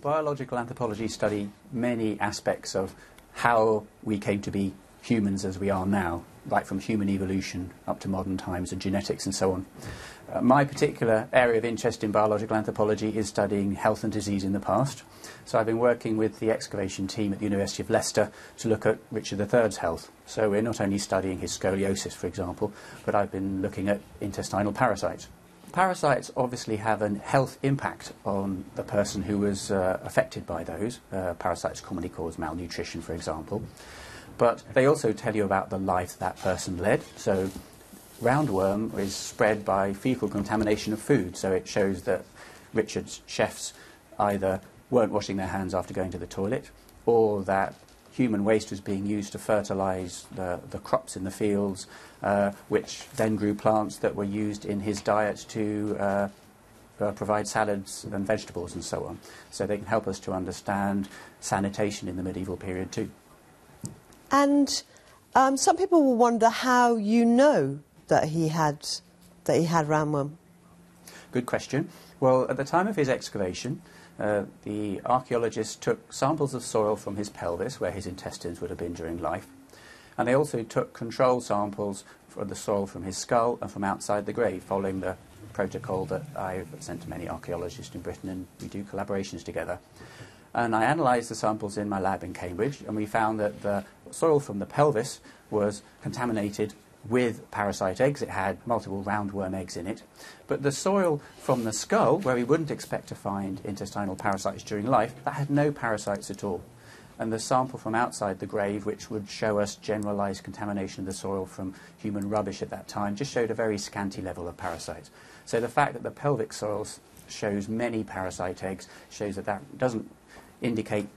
Biological anthropology study many aspects of how we came to be humans as we are now, right from human evolution up to modern times and genetics and so on. Uh, my particular area of interest in biological anthropology is studying health and disease in the past. So I've been working with the excavation team at the University of Leicester to look at Richard III's health. So we're not only studying his scoliosis, for example, but I've been looking at intestinal parasites. Parasites obviously have a health impact on the person who was uh, affected by those. Uh, parasites commonly cause malnutrition, for example. But they also tell you about the life that person led. So roundworm is spread by fecal contamination of food. So it shows that Richard's chefs either weren't washing their hands after going to the toilet or that human waste was being used to fertilise the, the crops in the fields, uh, which then grew plants that were used in his diet to uh, uh, provide salads and vegetables and so on. So they can help us to understand sanitation in the medieval period too. And um, some people will wonder how you know that he had that he had roundworm. Good question. Well, at the time of his excavation, uh, the archaeologists took samples of soil from his pelvis, where his intestines would have been during life, and they also took control samples of the soil from his skull and from outside the grave, following the protocol that I've sent to many archaeologists in Britain, and we do collaborations together. And I analysed the samples in my lab in Cambridge, and we found that the soil from the pelvis was contaminated with parasite eggs. It had multiple roundworm eggs in it. But the soil from the skull, where we wouldn't expect to find intestinal parasites during life, that had no parasites at all. And the sample from outside the grave, which would show us generalized contamination of the soil from human rubbish at that time, just showed a very scanty level of parasites. So the fact that the pelvic soil shows many parasite eggs shows that that doesn't indicate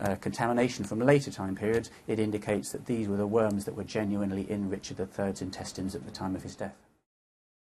uh, contamination from later time periods, it indicates that these were the worms that were genuinely in Richard III's intestines at the time of his death.